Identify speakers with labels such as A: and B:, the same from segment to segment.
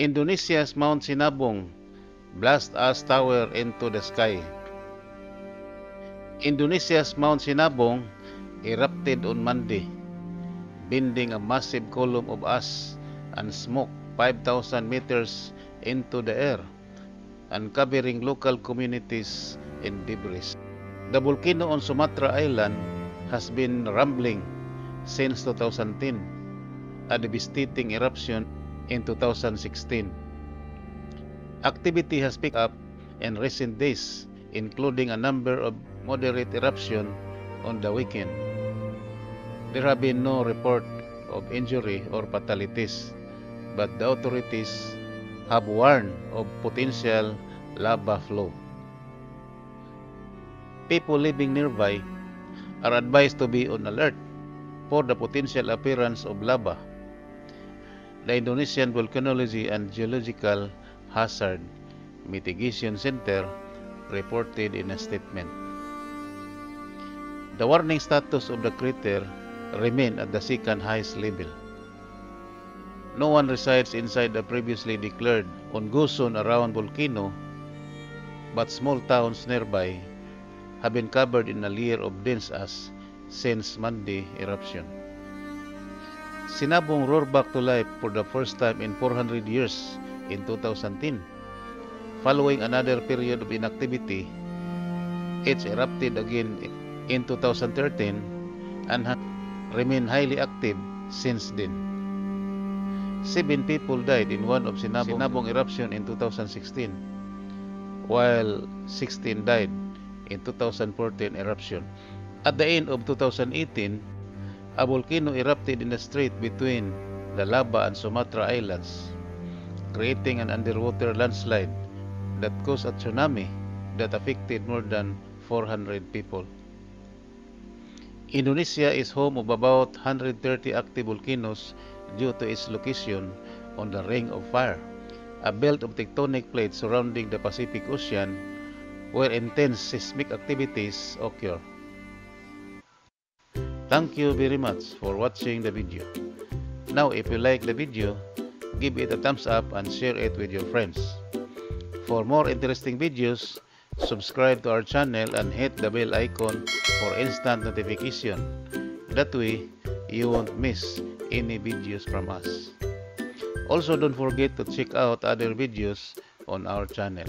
A: Indonesia's Mount Sinabung blast as tower into the sky. Indonesia's Mount Sinabung erupted on Monday, bending a massive column of ash and smoke 5,000 meters into the air, uncovering local communities and debris. The volcano on Sumatra Island has been rumbling since 2010, a devastating eruption in 2016. Activity has picked up in recent days, including a number of moderate eruptions on the weekend. There have been no report of injury or fatalities, but the authorities have warned of potential lava flow. People living nearby are advised to be on alert for the potential appearance of lava the Indonesian Volcanology and Geological Hazard Mitigation Center reported in a statement. The warning status of the crater remain at the second highest level. No one resides inside the previously declared on-go zone around volcano, but small towns nearby have been covered in a layer of dense ash since Monday eruption. Sinabong roared back to life for the first time in 400 years in 2010. Following another period of inactivity, it erupted again in 2013 and has remained highly active since then. Seven people died in one of Sinabong, Sinabong eruption in 2016, while 16 died in 2014 eruption. At the end of 2018, a volcano erupted in the strait between the Lava and Sumatra Islands, creating an underwater landslide that caused a tsunami that affected more than 400 people. Indonesia is home of about 130 active volcanoes due to its location on the Ring of Fire, a belt of tectonic plates surrounding the Pacific Ocean where intense seismic activities occur. Thank you very much for watching the video. Now if you like the video, give it a thumbs up and share it with your friends. For more interesting videos, subscribe to our channel and hit the bell icon for instant notification. That way, you won't miss any videos from us. Also, don't forget to check out other videos on our channel.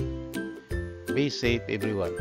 A: Be safe everyone.